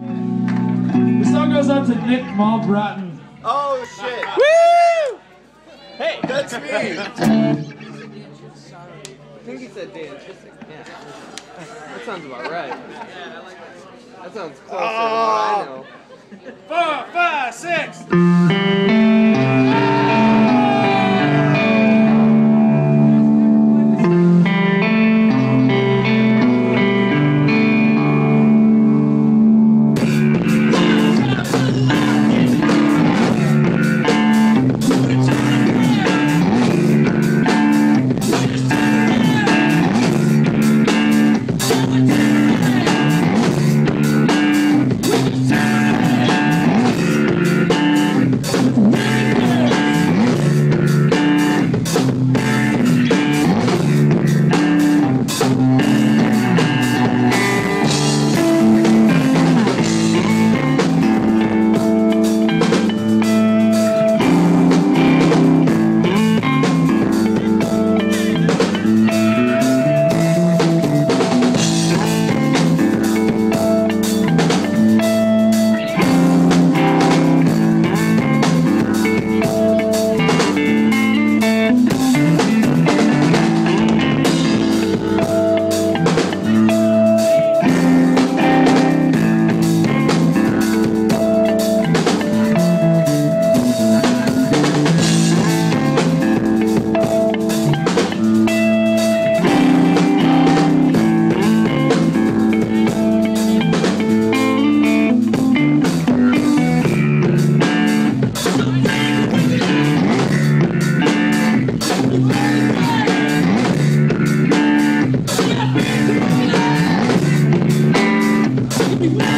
The song goes out to Nick Malbratton. Oh shit! Woo! Hey, That's me. I think he said Dan Yeah. That sounds about right. Yeah, I like that That sounds closer than what I ah. know. Four, five, six. You.